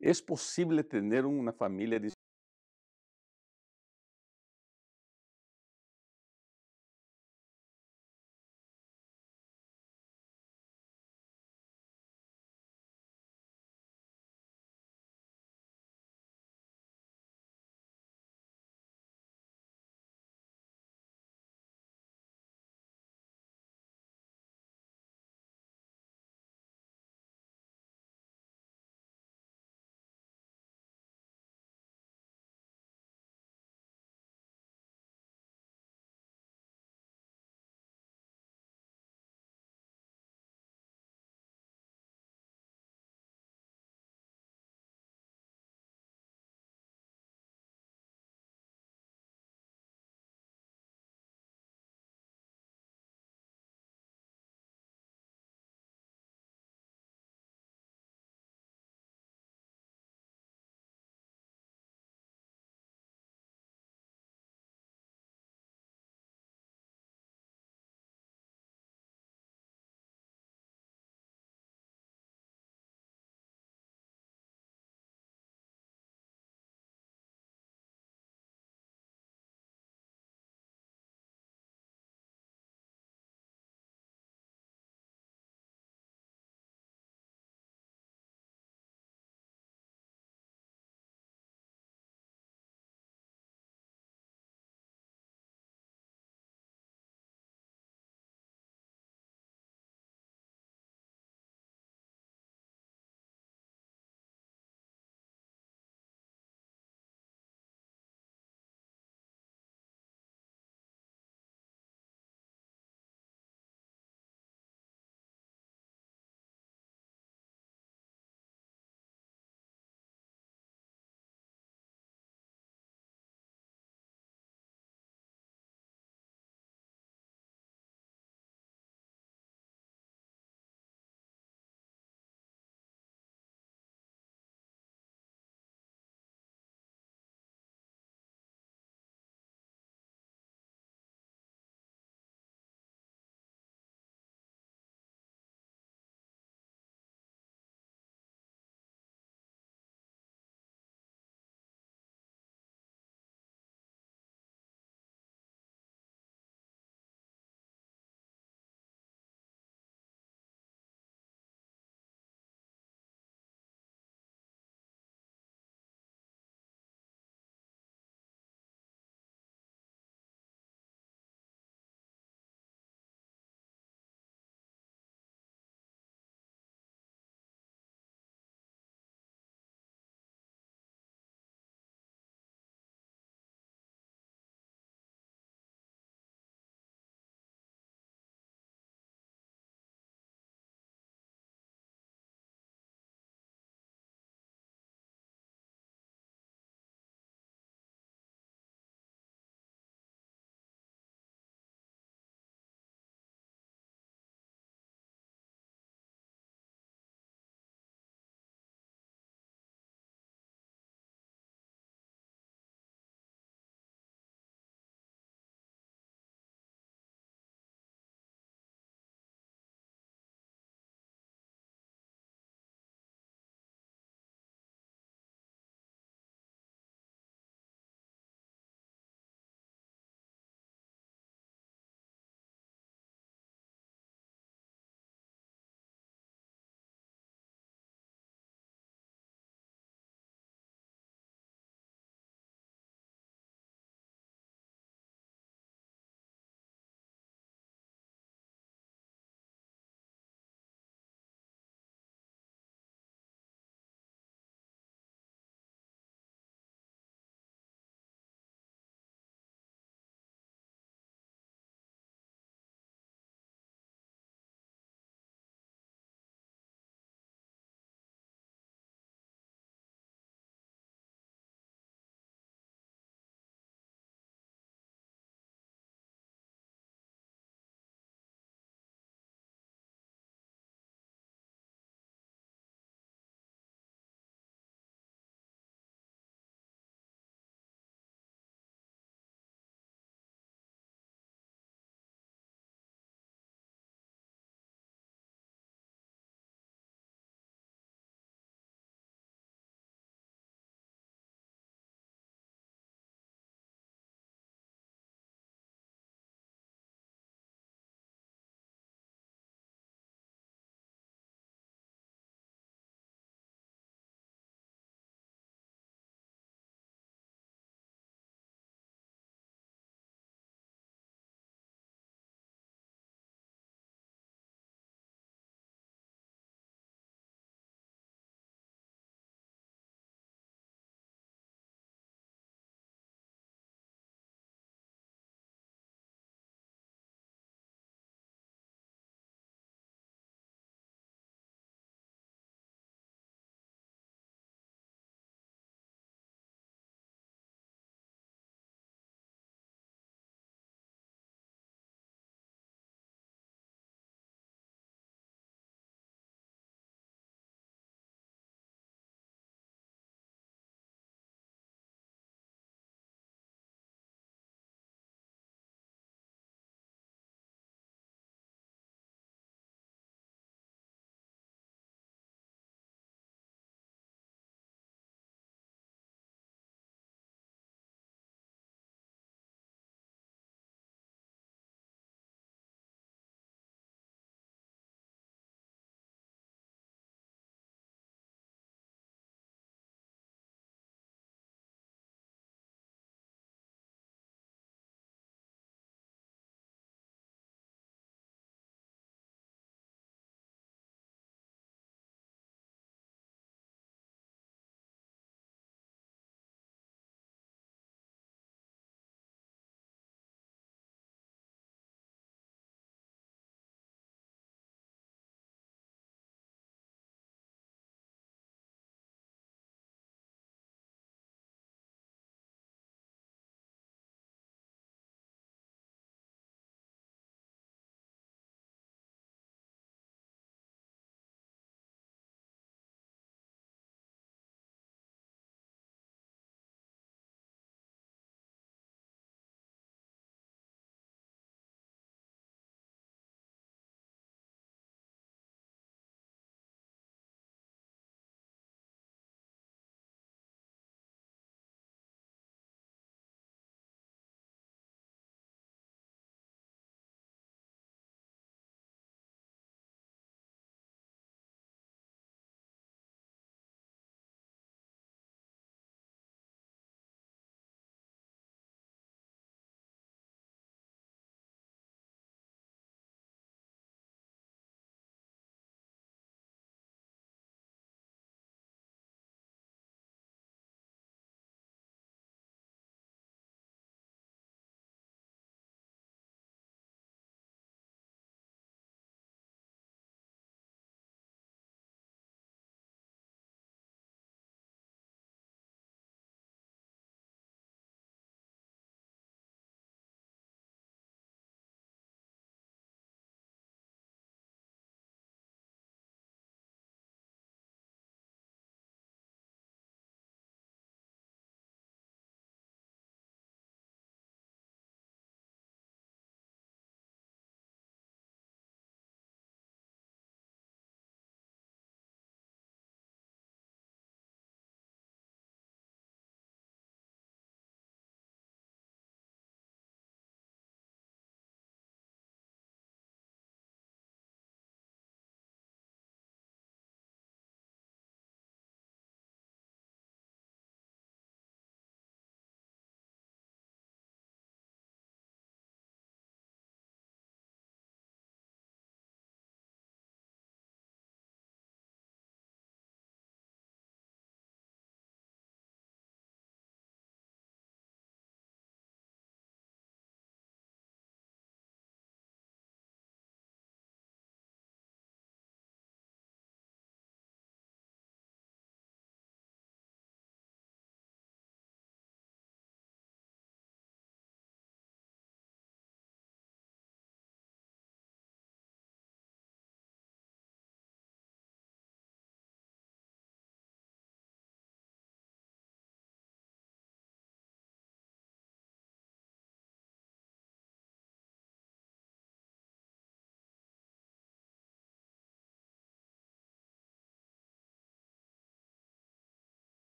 ¿Es posible tener una familia